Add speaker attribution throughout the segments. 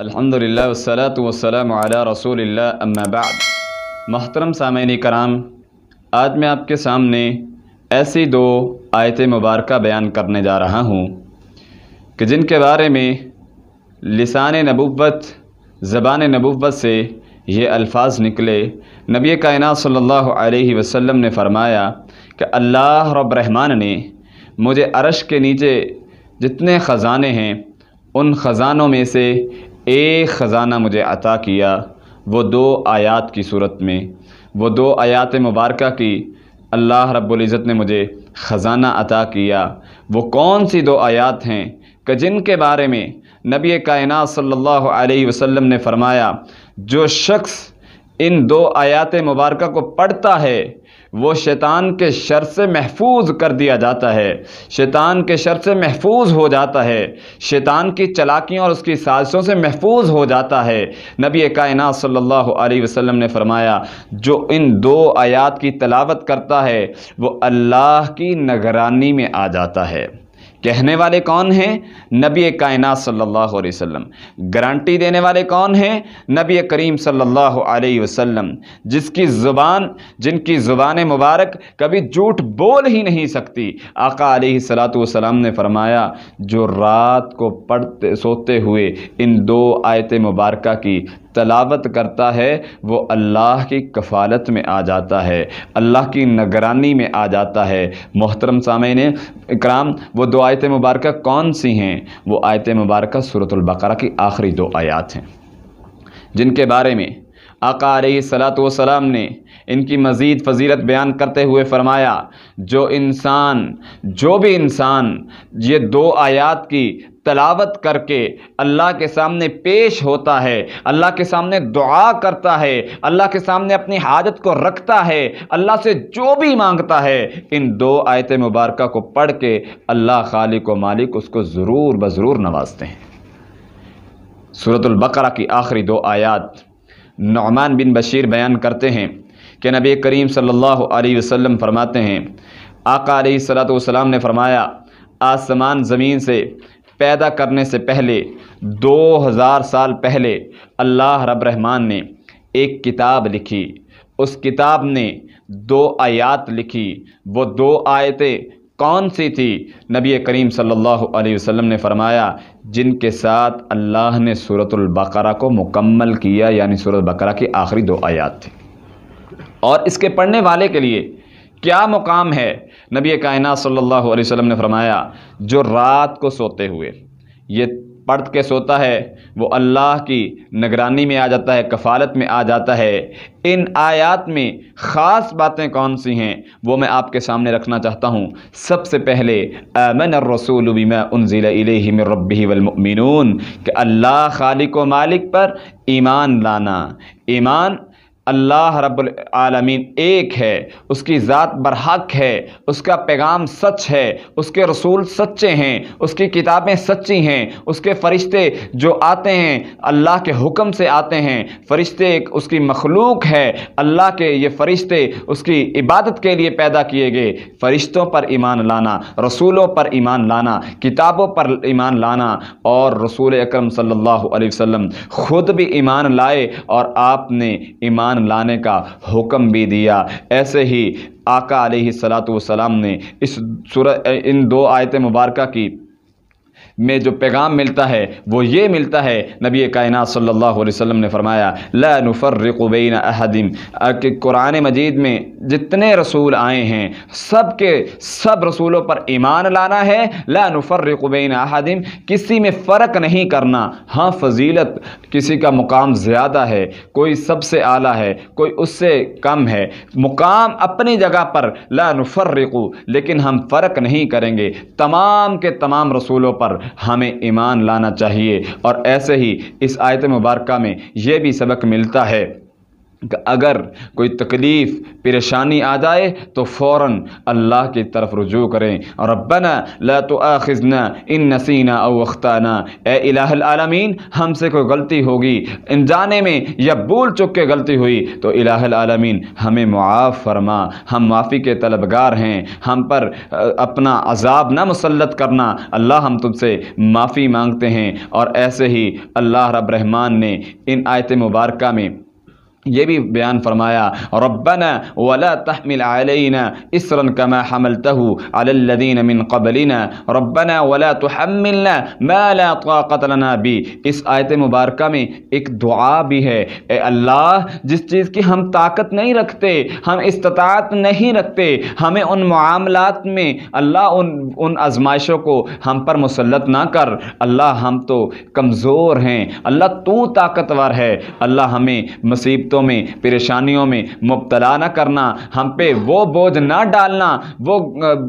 Speaker 1: अल्हम्दुलिल्लाह वस्सलातु वस्सलामु अला रसूलिल्लाह अम्मा बाद मोहतरम सामीन कराम आज मैं आपके सामने ऐसी दो आयत मुबारक बयान करने जा रहा हूँ कि जिनके बारे में लिसान नबुव्वत ज़बान नबुव्वत से ये अल्फाज निकले नबी कायनात सल्लल्लाहु अलैहि वसल्लम ने फरमाया कि अल्लाह रब रहमान ने मुझे अरश के नीचे जितने ख़जाने हैं, उन ख़जानों में से एक ख़जाना मुझे अता किया। वो दो आयात की सूरत में, वो दो आयात मुबारक की अल्लाह रब्बुल इज़्ज़त ने मुझे ख़जाना अता किया। वो कौन सी दो आयात हैं कि जिनके बारे में नबी कायनात सल्लल्लाहु अलैहि वसल्लम ने फरमाया, जो शख्स इन दो आयात मुबारक को पढ़ता है वो शैतान के शर से महफूज कर दिया जाता है। शैतान के शर से महफूज हो जाता है। शैतान की चलाकियों और उसकी साजिशों से महफूज हो जाता है। नबी कायन सल्लल्लाहु अलैहि वसल्लम ने फरमाया, जो इन दो आयात की तलावत करता है, वो अल्लाह की निगरानी में आ जाता है। कहने वाले कौन हैं? नबी कायनात सल्लल्लाहु अलैहि वसल्लम। गारंटी देने वाले कौन हैं? नबी करीम सल्लल्लाहु अलैहि वसल्लम। जिसकी ज़ुबान, जिनकी ज़ुबान मुबारक कभी झूठ बोल ही नहीं सकती। आका अलैहि सलातु वसलाम ने फरमाया, जो रात को पढ़ते, सोते हुए इन दो आयत मुबारक की तलावत करता है, वो अल्लाह की कफ़ालत में आ जाता है, अल्लाह की निगरानी में आ जाता है। मोहतरम सामीन इकराम, वो दो आयत मुबारक कौन सी हैं? वो आयत मुबारक सूरतुल्बक़रा की आखिरी दो आयात हैं। जिनके बारे में आका सलात सलाम ने इनकी मज़ीद फ़जीलत बयान करते हुए फ़रमाया, जो इंसान, जो भी इंसान, ये दो आयात की तलावत करके अल्लाह के सामने पेश होता है, अल्लाह के सामने दुआ करता है, अल्लाह के सामने अपनी हाजत को रखता है, अल्लाह से जो भी माँगता है, इन दो आयत मुबारक को पढ़ के अल्लाह खालिक व मालिक उसको ज़रूर ब ज़रूर नवाजते हैं। सूरतुल्बकरा की आखिरी दो आयात नौमान बिन बशीर बयान करते हैं कि नबी करीम सल्लल्लाहु अलैहि वसल्लम फरमाते हैं, आका सलाम ने फरमाया, आसमान ज़मीन से पैदा करने से पहले, दो हज़ार साल पहले, अल्लाह रब रहमान ने एक किताब लिखी। उस किताब ने दो आयात लिखी। वो दो आयतें कौन सी थी? नबी करीम सल्लल्लाहु अलैहि वसल्लम ने फरमाया, जिनके साथ अल्लाह ने सूरतुल बकरा को मुकम्मल किया, यानी सूरत बकरा की आखिरी दो आयात थी। और इसके पढ़ने वाले के लिए क्या मुकाम है? नबी कायनात सल्लल्लाहु अलैहि वसल्लम ने फरमाया, जो रात को सोते हुए, ये पढ़ के सोता है, वो अल्लाह की निगरानी में आ जाता है, कफ़ालत में आ जाता है। इन आयात में ख़ास बातें कौन सी हैं, वो मैं आपके सामने रखना चाहता हूँ। सबसे पहले अमन रसूल बिमा उनजिल रबी वलमिन कि अल्लाह खालिक व मालिक पर ईमान लाना। ईमान अल्लाह रब्बुल आलमीन एक है, उसकी ज़ात बरहक है, उसका पैगाम सच है, उसके रसूल सच्चे हैं, उसकी किताबें सच्ची हैं, उसके फ़रिश्ते जो आते हैं, अल्लाह के हुक्म से आते हैं, फ़रिश्ते एक उसकी मखलूक है, अल्लाह के ये फ़रिश्ते उसकी इबादत के लिए पैदा किए गए। फ़रिश्तों पर ईमान लाना, रसूलों पर ईमान लाना, किताबों पर ईमान लाना और रसूल अकरम सल्लल्लाहु अलैहि वसल्लम ख़ुद भी ईमान लाए और आपने ईमान ईमान लाने का हुक्म भी दिया। ऐसे ही आका सलाम ने इस सूरत इन दो आयत मुबारक की। में जो पैगाम मिलता है, वो ये मिलता है, नबी कायनात सल्लल्लाहु अलैहि वसल्लम ने फरमाया, ला नुफ़र्रिक़ुबैन अहदिम कि कुरान मजीद में जितने रसूल आए हैं सब के सब रसूलों पर ईमान लाना है, ला नुफ़र्रिक़ुबैन अहदिम किसी में फ़र्क नहीं करना। हाँ फजीलत किसी का मुकाम ज़्यादा है, कोई सबसे आला है, कोई उससे कम है। मुकाम अपनी जगह पर, ला नुफ़र्रिक़ु, लेकिन हम फ़र्क नहीं करेंगे। तमाम के तमाम रसूलों पर हमें ईमान लाना चाहिए। और ऐसे ही इस आयत मुबारक में यह भी सबक मिलता है। अगर कोई तकलीफ़, परेशानी आ जाए तो फ़ौर अल्लाह की तरफ़ रुजू करें। और रब्बना ला तो आखिजना इन नसीना अख्ताना। आलमीन, हमसे कोई गलती होगी, इन जाने में या भूल चुक के गलती हुई तो आलमीन, हमें मुआफ़ फरमा। हम माफ़ी के तलबगार हैं। हम पर अपना अजाब ना मुसलत करना। अल्लाह हम तुमसे माफ़ी मांगते हैं। और ऐसे ही अल्लाह रब रहमान ने इन आयत मुबारक में ये भी बयान फरमाया, रब्बना वला तहमिल अलैना इसरन कमा हमलतहु अलल्लदीन मिन क़बलिना, रब्बना वला तुहम्मिलना मा ला ताक़त लना इस आयत मुबारक में एक दुआ भी है, ए अल्लाह, जिस चीज़ की हम ताकत नहीं रखते, हम इस्तात नहीं रखते, हमें उन मामलात में अल्लाह उन उन आजमाइशों को हम पर मुसलत ना कर। अल्लाह हम तो कमज़ोर हैं, अल्लाह तू ताकतवर है, अल्लाह हमें मुसीबतों मुसीबतों में, परेशानियों में मुबतला ना करना, हम पे वो बोझ ना डालना, वो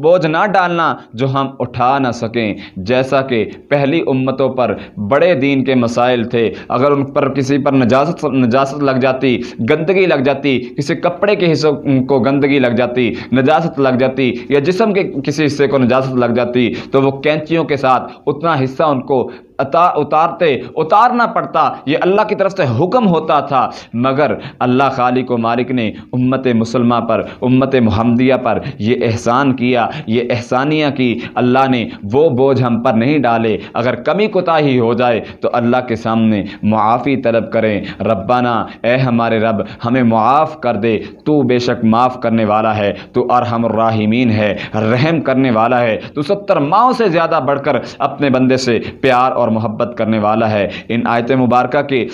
Speaker 1: बोझ ना डालना जो हम उठा ना सकें। जैसा कि पहली उम्मतों पर बड़े दीन के मसाइल थे, अगर उन पर किसी पर नजासत नजासत लग जाती, गंदगी लग जाती, किसी कपड़े के हिस्सों को गंदगी लग जाती, नजासत लग जाती, या जिसम के किसी हिस्से को नजासत लग जाती तो वो कैंचियों के साथ उतना हिस्सा उनको उतारते, उतारना पड़ता। ये अल्लाह की तरफ़ से हुक्म होता था। मगर अल्लाह खाली को मालिक ने उम्मत मुसलमा पर, उम्मत महमदिया पर यह एहसान किया, ये एहसानियाँ की। अल्लाह ने वो बोझ हम पर नहीं डाले। अगर कमी कोताही हो जाए तो अल्लाह के सामने मुआफ़ी तलब करें। रब्बाना, ए हमारे रब, हमें मुआफ़ कर दे। तू बेशक माफ़ करने वाला है। तू अरहम राहिमीन है। रहम करने वाला है। तू सत्तर माओ से ज़्यादा बढ़कर अपने बंदे से प्यार और और मोहब्बत करने वाला है। इन आयत मुबारक की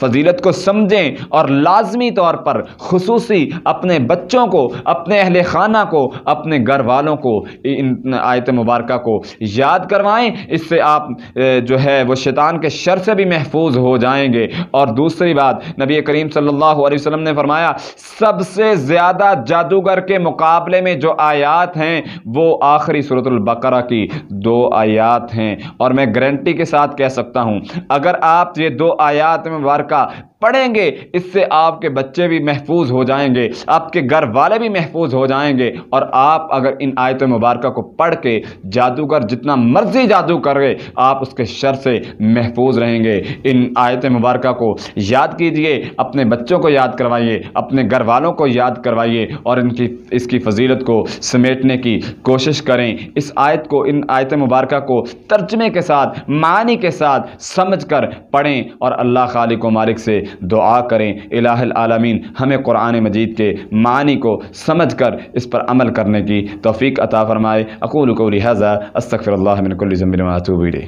Speaker 1: फजीलत को समझें और लाजमी तौर पर खसूसी अपने बच्चों को, अपने अहल खाना को, अपने घर वालों को इन आयत मुबारक को याद करवाएँ। इससे आप जो है वो शैतान के शर से भी महफूज हो जाएँगे। और दूसरी बात, नबी करीम सल्लल्लाहु अलैहि वसल्लम ने फरमाया, सबसे ज़्यादा जादूगर के मुकाबले में जो आयात हैं, वो आखिरी सूरतुल बकरा की दो आयात हैं। और मैं गारंटी के साथ कह सकता हूँ। अगर आप ये दो आयात में वारका पढ़ेंगे, इससे आपके बच्चे भी महफूज हो जाएँगे, आपके घर वाले भी महफूज हो जाएँगे। और आप अगर इन आयत मुबारक को पढ़ के जादूगर जितना मर्ज़ी जादू करे, आप उसके शर से महफूज रहेंगे। इन आयत मुबारक को याद कीजिए, अपने बच्चों को याद करवाइए, अपने घर वालों को याद करवाइए और इनकी, इसकी फजीलत को समेटने की कोशिश करें। इस आयत को, इन आयत मुबारक को तर्जमे के साथ, मानी के साथ समझ कर पढ़ें और अल्लाह खालिक मालिक से दुआ करें आलमीन हमें क़ुरान मजीद के मानी को समझ कर इस पर अमल करने की तोफ़ी अता फ़रमाए अकूल को लिहाजा अस्तफ़रमिनकुल्लिज़म्बिनमातूबी